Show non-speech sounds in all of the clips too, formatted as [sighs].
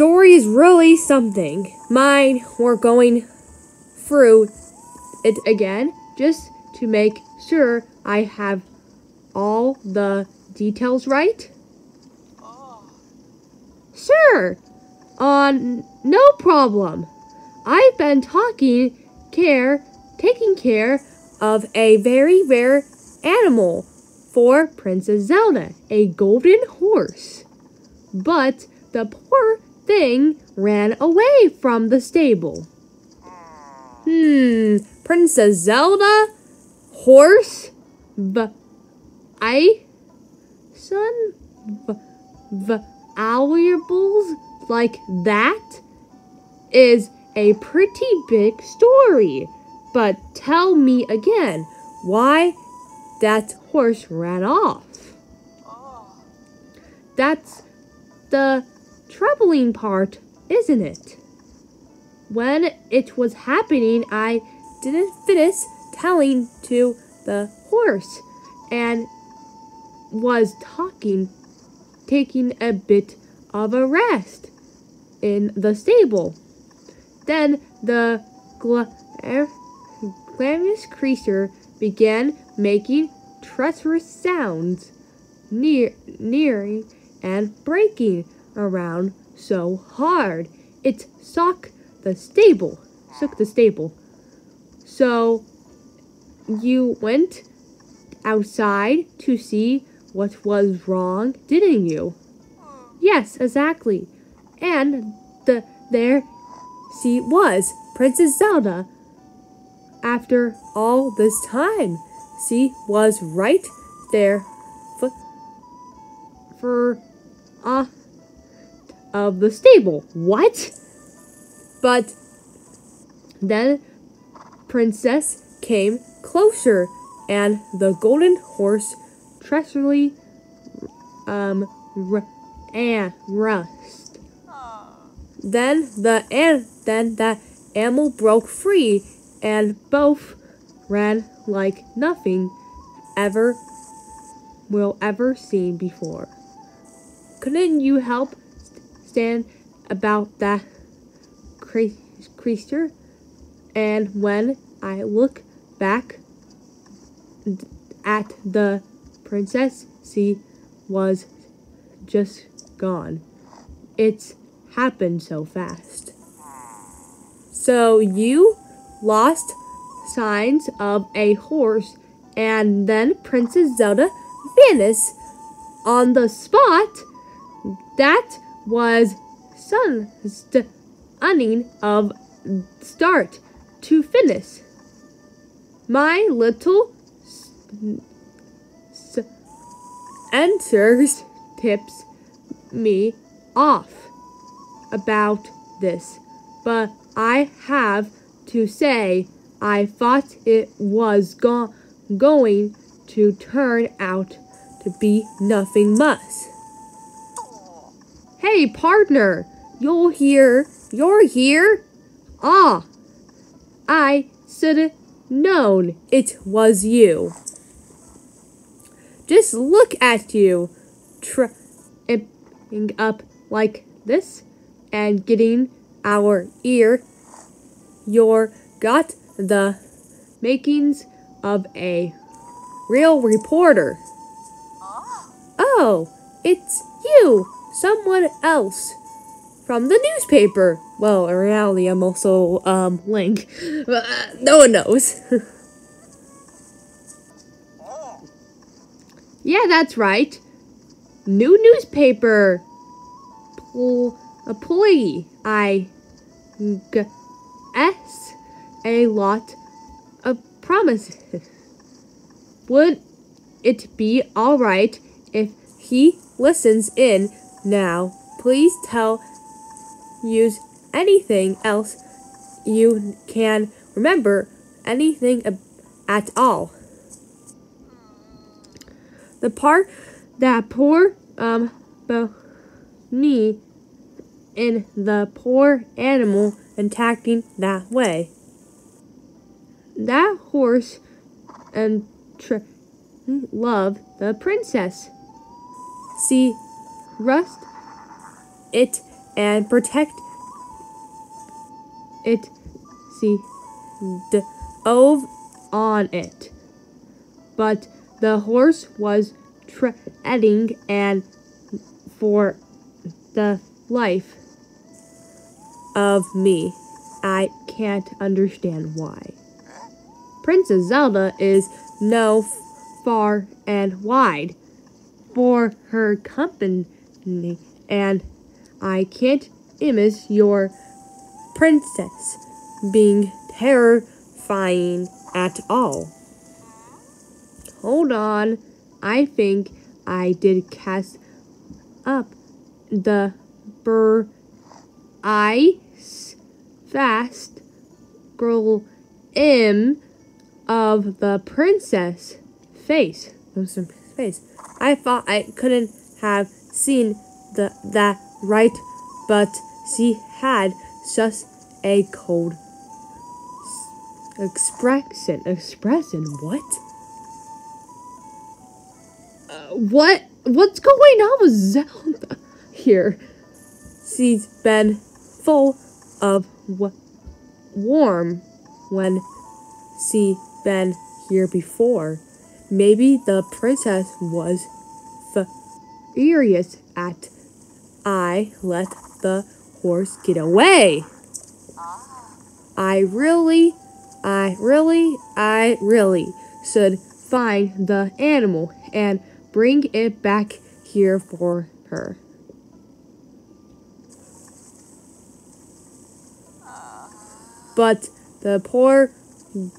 story is really something. Mine, we're going through it again just to make sure I have all the details right. Sure. Uh, no problem. I've been talking care, taking care of a very rare animal for Princess Zelda, a golden horse. But the poor thing ran away from the stable. Hmm, Princess Zelda? Horse? V- I? Son? V- valuables like that? Is a pretty big story. But tell me again, why that horse ran off? That's the troubling part, isn't it? When it was happening, I didn't finish telling to the horse and was talking, taking a bit of a rest in the stable. Then the gla- glamorous creature began making treacherous sounds, near, nearing and breaking around so hard it shook the stable. Shook the stable. So you went outside to see what was wrong, didn't you? Yes, exactly. And the there she was, Princess Zelda. After all this time, she was right there for, for uh of the stable. What? But then Princess came closer and the golden horse treacherously um and rust. Then the and then the animal broke free and both ran like nothing ever will ever seen before. Couldn't you help stand about that creature? And when I look back at the princess, she was just gone. It's happened so fast. So you lost signs of a horse, and then Princess Zelda vanished on the spot. That was sun stunning of start to finish. My little answers tips me off about this, but I have to say I thought it was go- going to turn out to be nothing much. Hey, partner, you're here. You're here. Ah, I should have known it was you. Just look at you, tripping up like this and getting our ear. You're got the makings of a real reporter. Oh, it's you, someone else from the newspaper. Well, in reality, I'm also um Link. [laughs] Uh, no one knows. [laughs] yeah, that's right. New newspaper. Pl- a plea. I g- s a lot of promises. [laughs] Would it be all right if he listens in now? Please tell use anything else you can remember anything at all. The part that poor um me in the poor animal attacking that way. That horse and loved the princess. See, Rust, it and protect it. See, the ove on it. But the horse was treading and for the life of me, I can't understand why. Princess Zelda is no far and wide for her company, and I can't image your princess being terrifying at all. Hold on, I think I did cast up the burr ice fast girl im of the princess face. Face. I thought I couldn't have seen the that right, but she had just a cold expression. Expression? What? Uh, what? What's going on with Zelda here? She's been full of warm when she been here before. Maybe the princess was furious at I let the horse get away. I really, I really, I really should find the animal and bring it back here for her. But the poor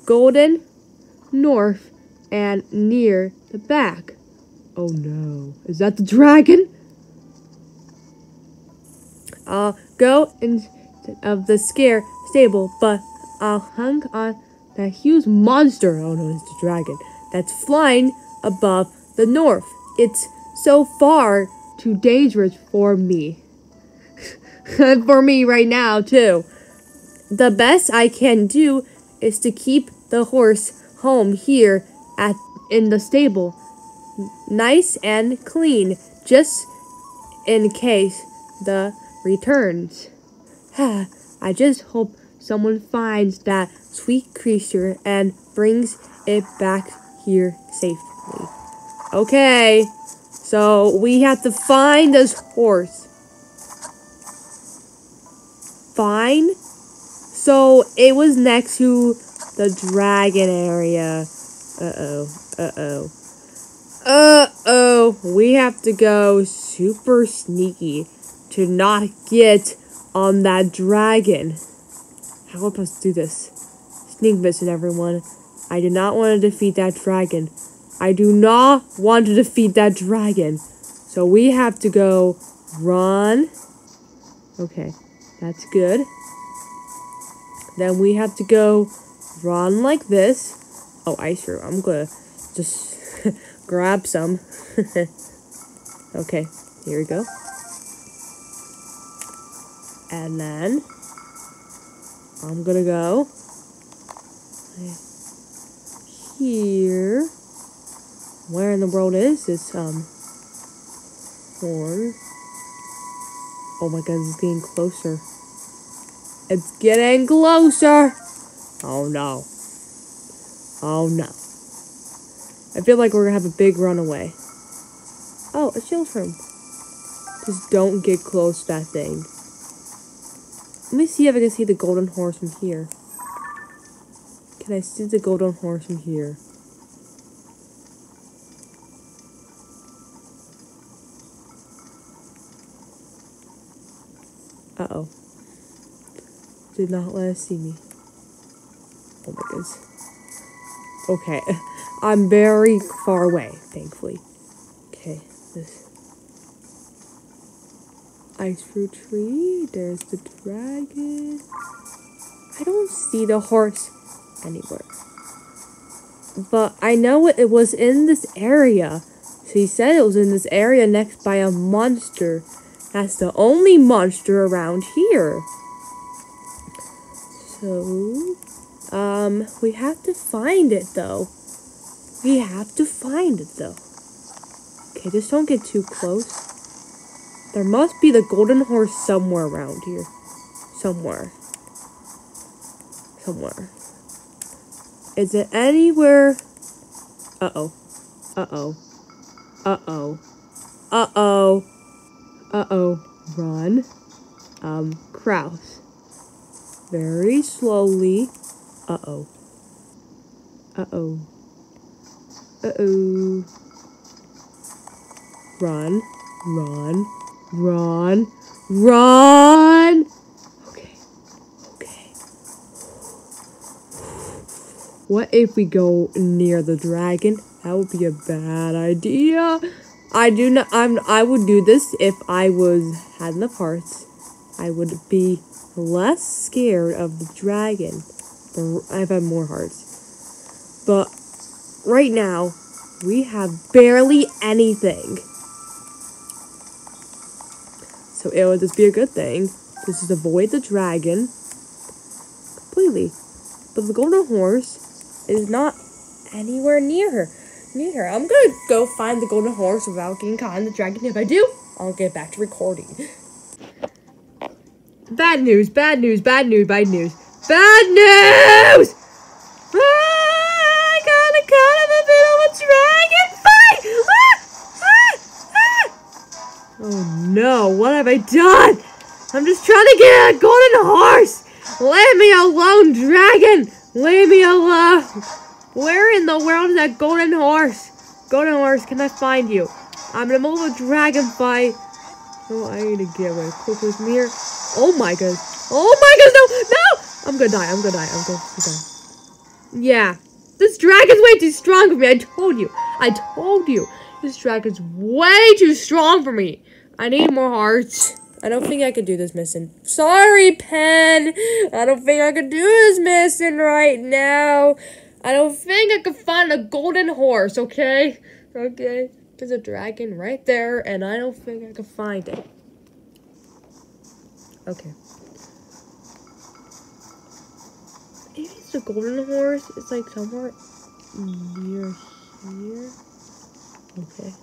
golden north and near the back. Oh no, is that the dragon? I'll go in of the scare stable, but I'll hang on that huge monster. Oh no, it's the dragon that's flying above the north. It's so far too dangerous for me. [laughs] for me right now, too. The best I can do is to keep the horse home here at in the stable nice and clean just in case the returns. [sighs] I just hope someone finds that sweet creature and brings it back here safely. Okay, so we have to find this horse. Fine. So it was next to the dragon area. Uh-oh, uh-oh. Uh-oh, we have to go super sneaky to not get on that dragon. I supposed to do this? Sneak mission, everyone. I do not want to defeat that dragon. I do not want to defeat that dragon. So we have to go run. Okay, that's good. Then we have to go run like this. Oh, ice fruit. I'm gonna just grab some. [laughs] okay, here we go. And then I'm gonna go here. Where in the world is this um horn? Oh my god, it's getting closer. It's getting closer! Oh no. Oh no. I feel like we're gonna have a big runaway. Oh, a shield room. Just don't get close to that thing. Let me see if I can see the golden horse from here. Can I see the golden horse from here? Uh-oh. Did not let us see me. Oh my goodness. Okay. [laughs] I'm very far away, thankfully. Okay, this ice fruit tree. There's the dragon. I don't see the horse anywhere. But I know it, was in this area. She said it was in this area next by a monster. That's the only monster around here. So, um, we have to find it though. We have to find it though. Okay, just don't get too close. There must be the golden horse somewhere around here. Somewhere. Somewhere. Is it anywhere? Uh-oh. Uh-oh. Uh-oh. Uh-oh. Uh-oh. Run. Um, Kraus. Very slowly. Uh-oh. Uh-oh. Uh-oh. Run. Run. Run. Run! Okay. Okay. What if we go near the dragon? That would be a bad idea. I do not I'm I would do this if I was had enough hearts. I would be less scared of the dragon. I've had more hearts. But right now, we have barely anything. So it would just be a good thing. This is avoid the dragon completely. But the golden horse is not anywhere near her. Near her. I'm gonna go find the golden horse without getting caught in the dragon. If I do, I'll get back to recording. Bad news, bad news, bad news, bad news. Bad news! No, what have I done? I'm just trying to get a golden horse! Leave me alone, dragon! Leave me alone! Uh, where in the world is that golden horse? Golden horse, can I find you? I'm in the middle of a dragon fight. Oh, I need to get away quick with me. Oh my god. Oh my god, no, no! I'm gonna die, I'm gonna die, I'm gonna die. Yeah. This dragon's way too strong for me, I told you. I told you. This dragon's way too strong for me. I need more hearts. I don't think I could do this mission. Sorry, Penn. I don't think I could do this mission right now. I don't think I could find a golden horse, okay? Okay. There's a dragon right there, and I don't think I could find it. Okay. Maybe it's the golden horse. It's like somewhere near here. Okay.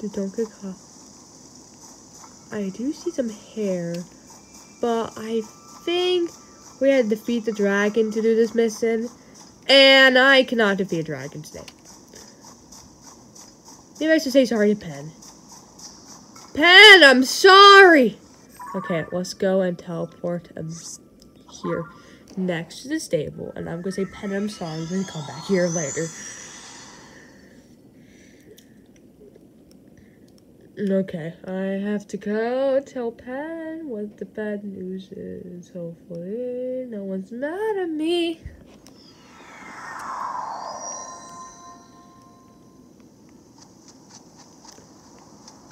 Dude, don't get caught. I do see some hair, but I think we had to defeat the dragon to do this mission, and I cannot defeat a dragon today. Maybe I should say sorry to Penn. Penn, I'm sorry! Okay, let's go and teleport um, here next to the stable. And I'm to say, Penn, I'm sorry. We're come back here later. Okay, I have to go tell Penn what the bad news is. Hopefully, no one's mad at me.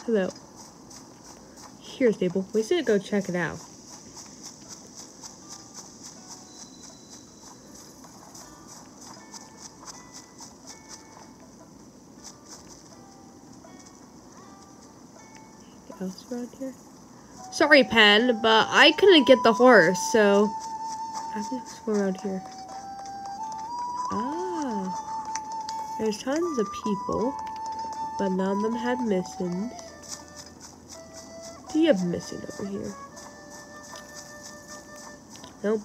Hello. Here, stable. We should go check it out. Around here? Sorry, Penn, but I couldn't get the horse, so I have to explore around here. Ah, there's tons of people, but none of them had missions. Do you have missing over here? Nope.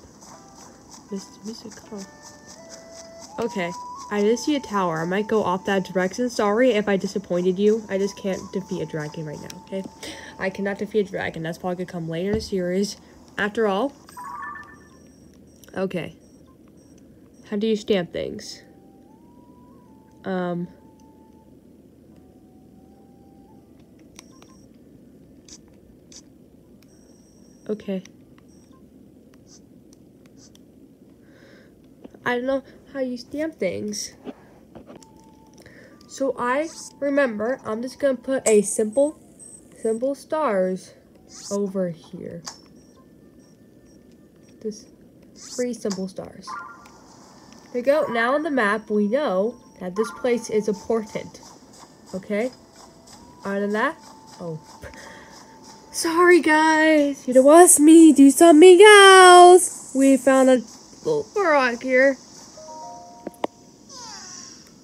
Missed music, huh? Okay. I did see a tower. I might go off that direction. Sorry if I disappointed you. I just can't defeat a dragon right now, okay? I cannot defeat a dragon. That's probably gonna come later in the series. After all. Okay. How do you stamp things? Um... Okay. I don't know how you stamp things. So I remember, I'm just to put a simple, simple stars over here. Just three simple stars. There you go. Now on the map, we know that this place is important. Okay? Other than that, oh. [laughs] Sorry, guys. It was me. to Do something else. We found a little rock here.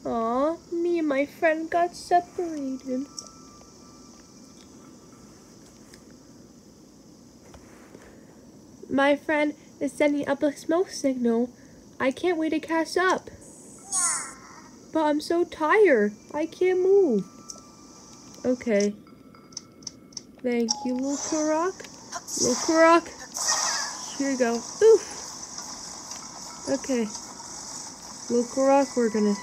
Aw, me and my friend got separated. My friend is sending up a smoke signal. I can't wait to catch up. But I'm so tired. I can't move. Okay. Thank you, Luka Rock. Luka Rock. Here you go. Oof. Okay. Luka Rock, we're gonna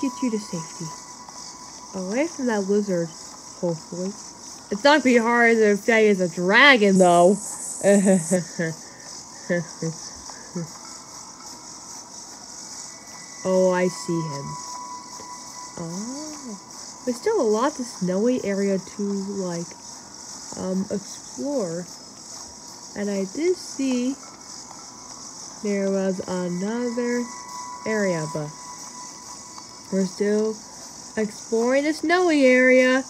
get you to safety. Away from that lizard, hopefully. It's not gonna be hard to fight as a dragon, though. [laughs] oh, I see him. Oh. There's still a lot of snowy area to, like, um, explore. And I did see there was another area, but we're still exploring the snowy area.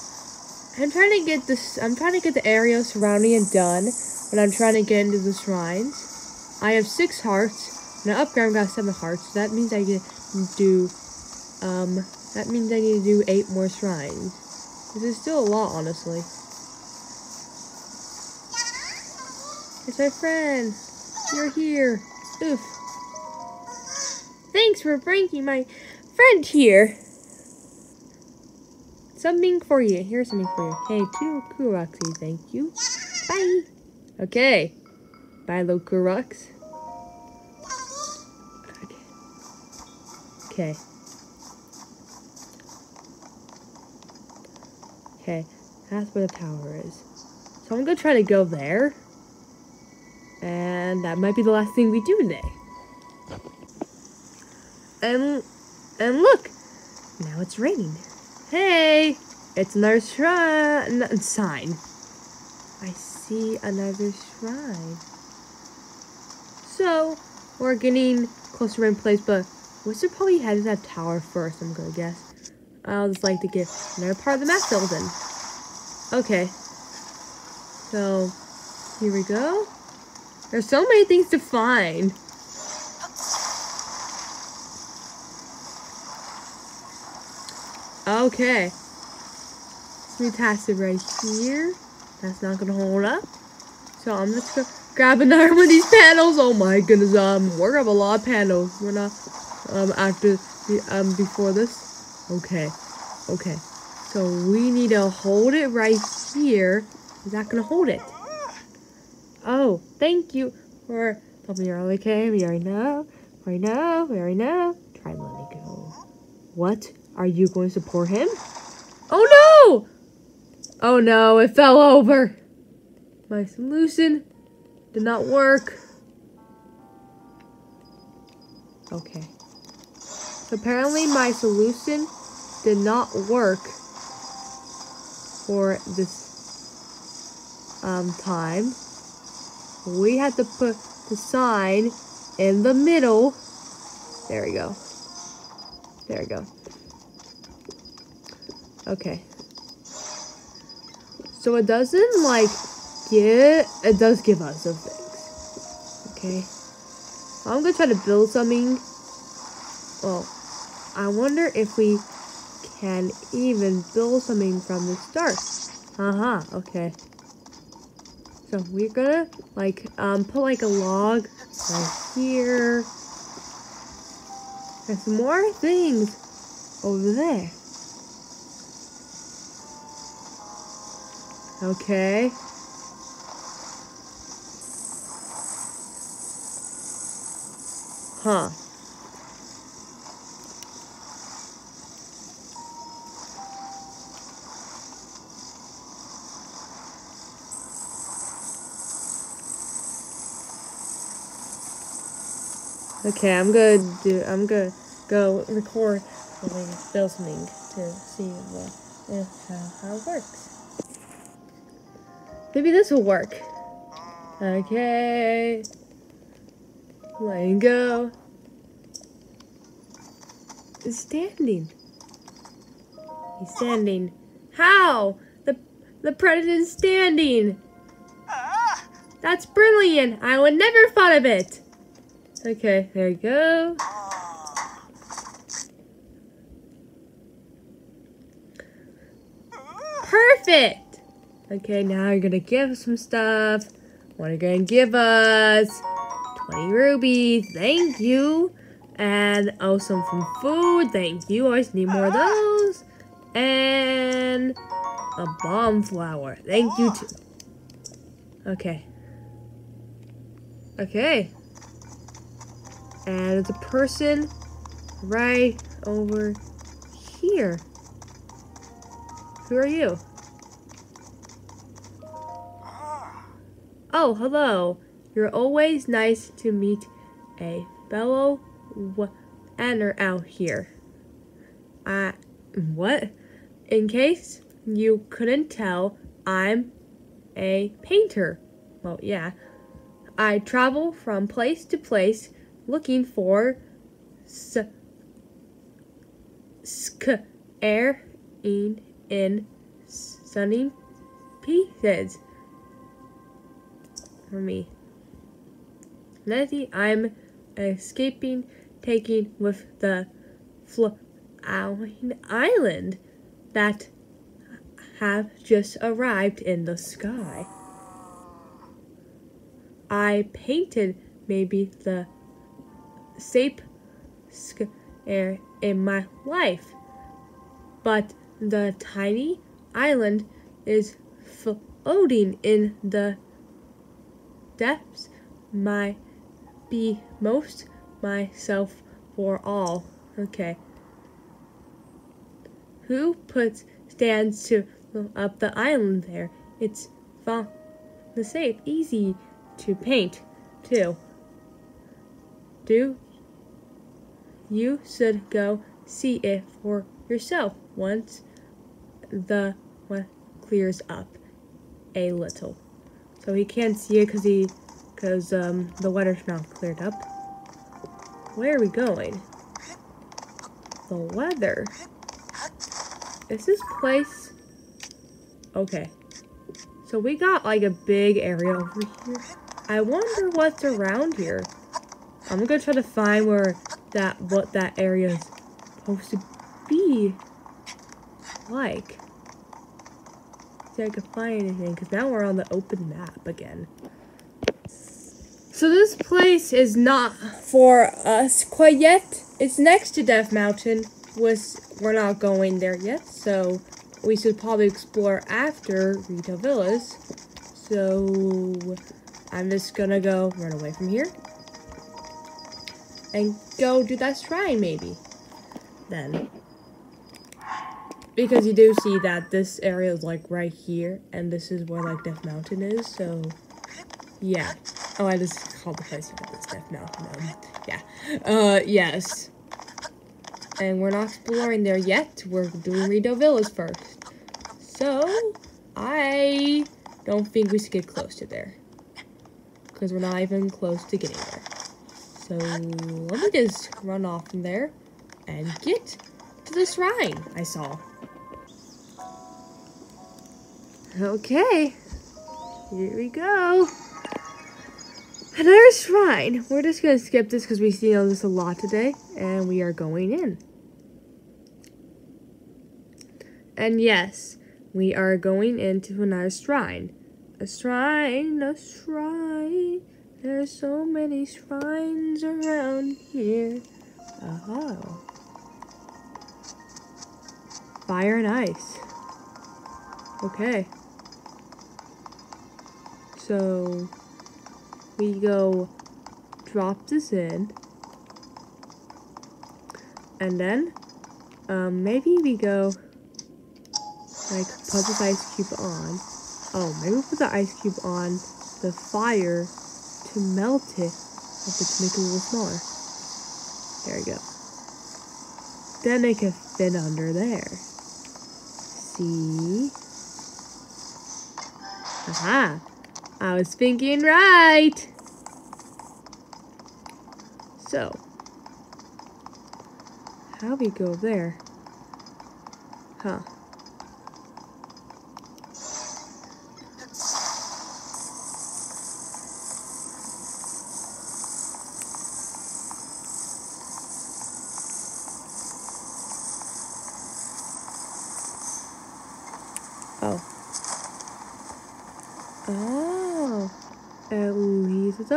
I'm trying to get this. I'm trying to get the area surrounding it done, but I'm trying to get into the shrines. I have six hearts. Now upgrade got seven hearts. So that means I get do. Um, that means I need to do eight more shrines. This is still a lot, honestly. It's my friend. You're here. Oof. Thanks for bringing my friend here. Something for you. Here's something for you. Hey, two Kuroxy, thank you. Bye. Okay. Bye, Kurox. Okay. Okay. Okay, that's where the tower is. So I'm gonna try to go there. And that might be the last thing we do today. And and look, now it's raining. Hey, it's another sign. I see another shrine. So we're getting closer in place, but should probably head to that tower first. I'm gonna guess. I'll just like to get another part of the map in. Okay. So here we go. There's so many things to find. Okay. Let's Smooth passive right here. That's not gonna hold up. So I'm just gonna grab another one of these panels. Oh my goodness, um, we're gonna have a lot of panels. We're not, um, after, the, um, before this. Okay. Okay. So we need to hold it right here. Is that gonna hold it? Oh, thank you for helping me early, okay? We already know. We already know. We already know. Try and let me go. What? Are you going to support him? Oh no! Oh no, it fell over. My solution did not work. Okay. Apparently my solution did not work for this um, time. We had to put the sign in the middle. There we go. There we go. Okay. So it doesn't like get it does give us some things. Okay. I'm gonna try to build something. Well, I wonder if we can even build something from the start. Uh-huh, okay. So we're gonna like um put like a log right here. There's more things over there. Okay. Huh. Okay, I'm gonna do. I'm gonna go record the something to see what if how, how it works. Maybe this will work. Okay. Letting go. He's standing. He's standing. How? The the predator's standing. That's brilliant. I would never thought of it. Okay, there you go. Perfect. Okay, now you're gonna give us some stuff What are you gonna give us? 20 rubies, thank you. And also some food, thank you. I Always need more of those. And a bomb flower, thank you too. Okay. Okay. And it's a person right over here. Who are you? Oh, hello. You're always nice to meet a fellow Anner out here. I, what? In case you couldn't tell, I'm a painter. Well, yeah. I travel from place to place looking for s- sk air in, in sunny pieces for me. Letty, I'm escaping, taking with the floating island that have just arrived in the sky. I painted maybe the safe air in my life, but the tiny island is floating in the depths my be most myself for all. Okay. Who puts stands to up the island there? It's fun, the safe, easy to paint too. Do you should go see it for yourself once the what clears up a little. So he can't see it because he because um, the weather's not cleared up. Where are we going? The weather. Is this place... Okay. So we got like a big area over here. I wonder what's around here. I'm gonna try to find where that, what that area is supposed to be like. I can find anything, because now we're on the open map again. So this place is not for us quite yet. It's next to Death Mountain. Was we're not going there yet, so we should probably explore after Rito Village. So I'm just gonna go run away from here and go do that shrine maybe. Then. Because you do see that this area is like right here and this is where like Death Mountain is, so yeah. Oh, I just called the place it's Death Mountain. Um, yeah. Uh, yes. And we're not exploring there yet. We're doing Rito Village first. So, I don't think we should get close to there. Because we're not even close to getting there. So, let me just run off from there and get the shrine I saw. Okay. Here we go. Another shrine. We're just going to skip this because we've seen all this a lot today. And we are going in. And yes, we are going into another shrine. A shrine, a shrine. There's so many shrines around here. Oh. Fire and ice. Okay. So, we go drop this in. And then, um, maybe we go, like, put this ice cube on. Oh, maybe we put the ice cube on the fire to melt it, or to make it a little smaller. There we go. Then it can fit under there. See? Aha! I was thinking right. So, how do we go there? Huh.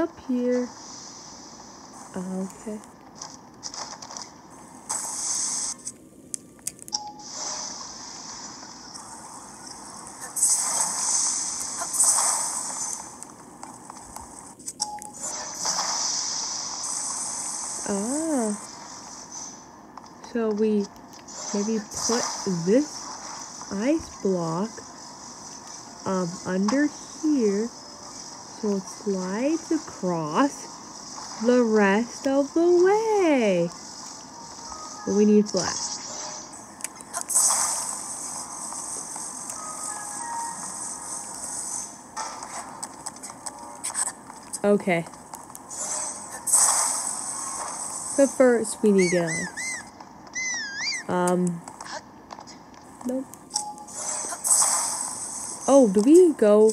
Up here. Okay. Ah. So we maybe put this ice block um under here so it slides across the rest of the way. Flat. Okay. But first, we need to on. Um. Nope. Oh, do we go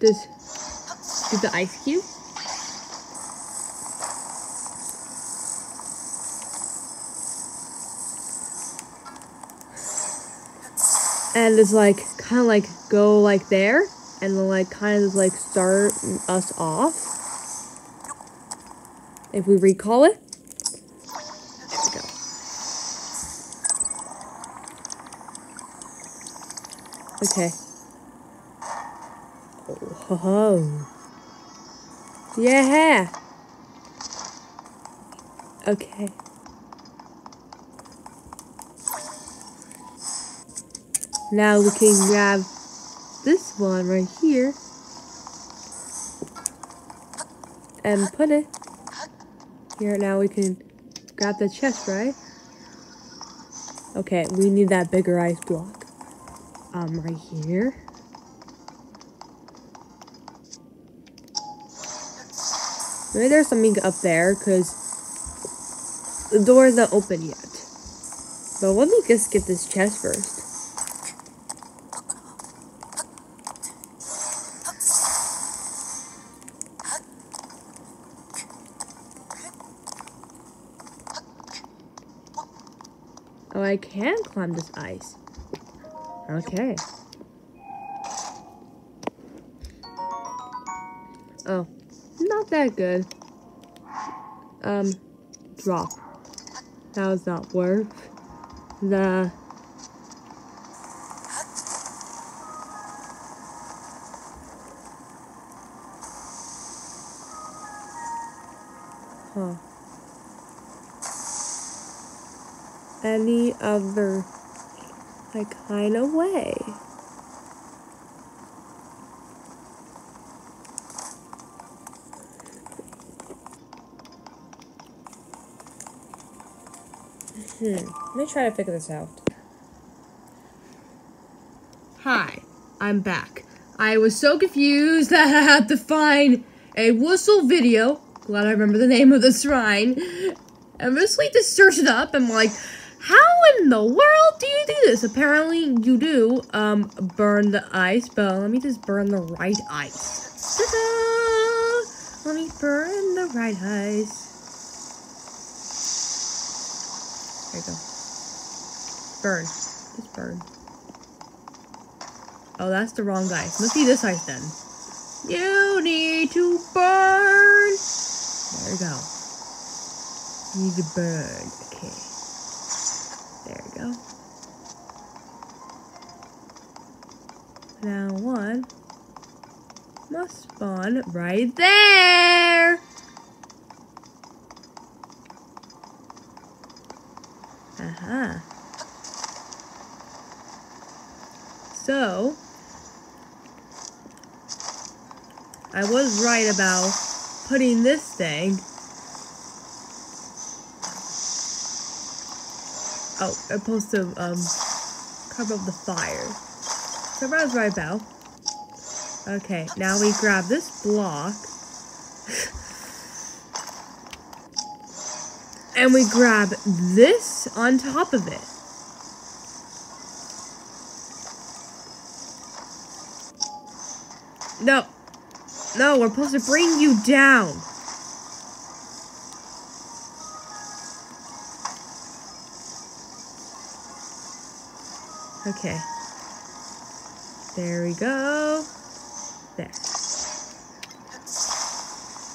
this to the ice cube? And it's like kind of like go like there and like kind of just like start us off. If we recall it. There we go. Okay. Oh. Yeah. Okay. Now we can grab this one right here and put it here. Now we can grab the chest, right? Okay, we need that bigger ice block. Um, right here. Maybe there's something up there because the door isn't open yet. But let me just get this chest first. Oh, I can climb this ice. Okay. Oh, not that good. Um, drop. That was not worth the Any other like kind of way. Hmm. Let me try to figure this out. Hi, I'm back. I was so confused [laughs] that I had to find a whistle video. Glad I remember the name of the shrine. And basically just search it up. I'm like, in the world do you do this? Apparently you do um burn the ice, but let me just burn the right ice. Ta-da! Let me burn the right ice. There you go. Burn. Just burn. Oh, that's the wrong ice. Must be this ice then. You need to burn. There you go. You need to burn. Okay. There we go. Now one must spawn right there. Aha. So, I was right about putting this thing. Oh, I'm supposed to um cover up the fire. So I was right. Okay, now we grab this block. and we grab this on top of it. No. No, we're supposed to bring you down. Okay. There we go. There.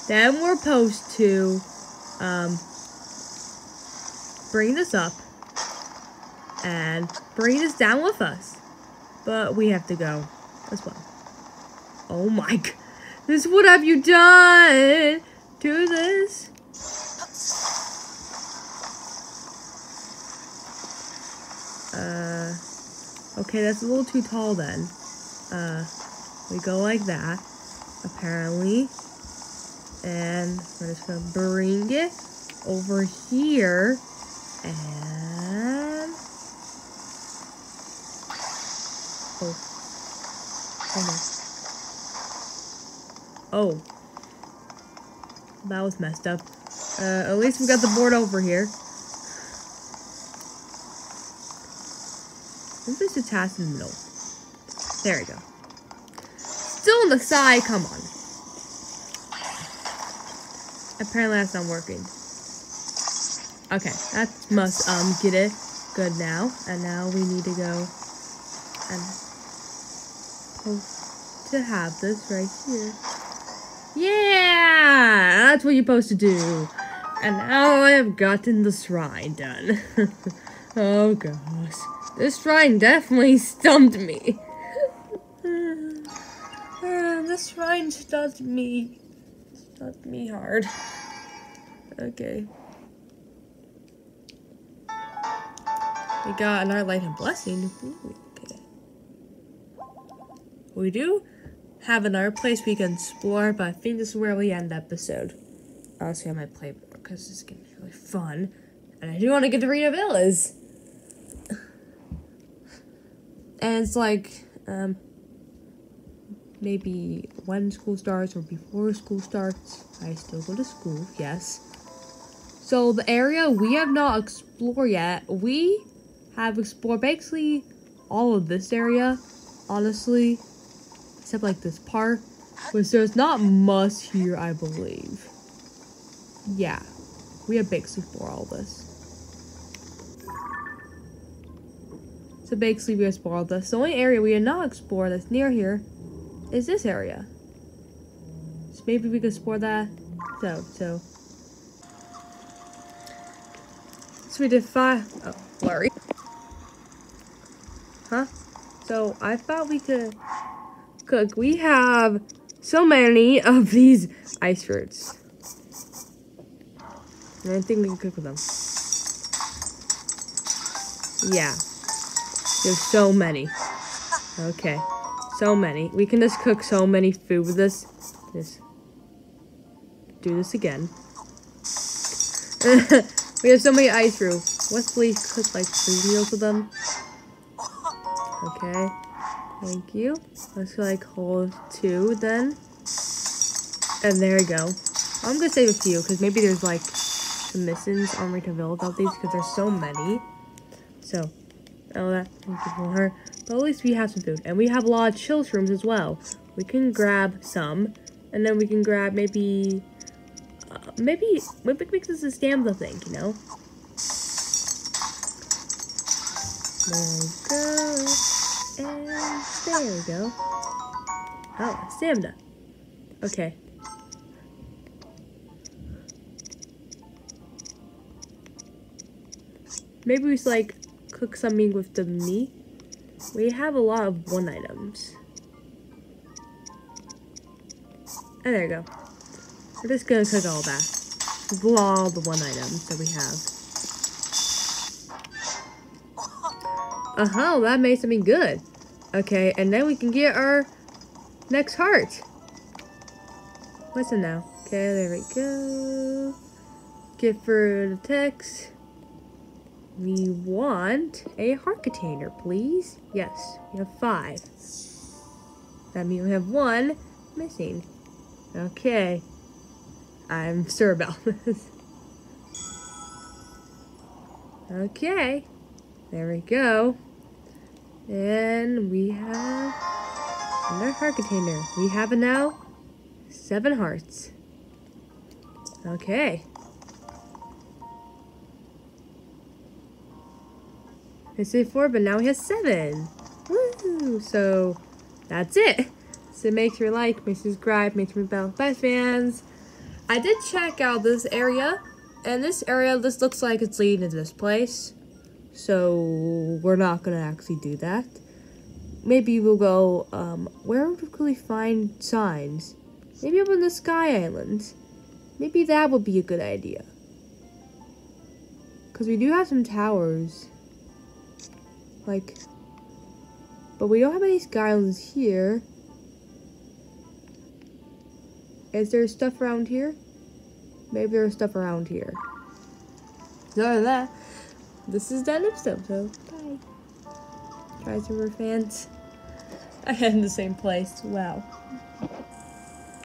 then we're supposed to um, bring this up and bring this down with us. But we have to go as well. Oh my. This, what have you done to this? Uh, okay, that's a little too tall then. Uh, we go like that, apparently. And we're just gonna bring it over here. And... Oh. Oh my. Oh. That was messed up. Uh, at least we got the board over here. Maybe there's a task in the middle. There we go. Still on the side, come on. Apparently that's not working. Okay, that must um get it good now. And now we need to go and post to have this right here. Yeah, that's what you're supposed to do. And now I have gotten the shrine done. [laughs] oh gosh. This shrine definitely stumped me. This shrine stumped me. Stumped me hard. Okay. We got another light and blessing. Ooh, okay. We do have another place we can explore, but I think this is where we end the episode. Honestly, I might play because game is really fun. And I do want to get to Rito Village. And it's like, um, maybe when school starts or before school starts. I still go to school, yes. So the area we have not explored yet, we have explored basically all of this area, honestly, except like this park, which there's not much here, I believe. Yeah, we have basically explored all this. So basically we explored this. The only area we have not explored that's near here is this area. So maybe we could explore that. So, so. So we did five. Oh, blurry. Huh? So I thought we could cook. We have so many of these ice fruits. And I think we can cook with them. Yeah. There's so many. Okay. So many. We can just cook so many food with this. Just do this again. [laughs] we have so many ice fruit. Let's please cook like three meals with them. Okay. Thank you. Let's like hold two then. And there we go. I'm gonna save a few because maybe there's like some missions on Rito Village about these because there's so many. So, oh that thank you for her. But at least we have some food. And we have a lot of chill shrooms as well. We can grab some. And then we can grab maybe uh, maybe maybe make this a stamina thing, you know? There we go. And there we go. Oh, stamina. Okay. Maybe we should, like cook something with the meat. We have a lot of one items. And there you go. We're just gonna cook all that. All the one items that we have. Uh-huh, that made something good. Okay, and then we can get our next heart. Listen now. Okay, there we go. Get for the text. We want a heart container, please. Yes, we have five. That means we have one missing. Okay. I'm sure about [laughs] this. Okay. There we go. And we have another heart container. We have it now. Seven hearts. Okay. I say four, but now we have seven. Woo! So that's it. So make sure you like, make sure you subscribe, make sure you bell. Bye, fans. I did check out this area, and this area, this looks like it's leading to this place. So we're not gonna actually do that. Maybe we'll go, um, where would we find signs? Maybe up on the Sky Islands. Maybe that would be a good idea. Because we do have some towers. Like, but we don't have any Sky Islands here. Is there stuff around here? Maybe there's stuff around here. Other than that, this is that episode, so bye. Try River fans. I had in the same place. Wow.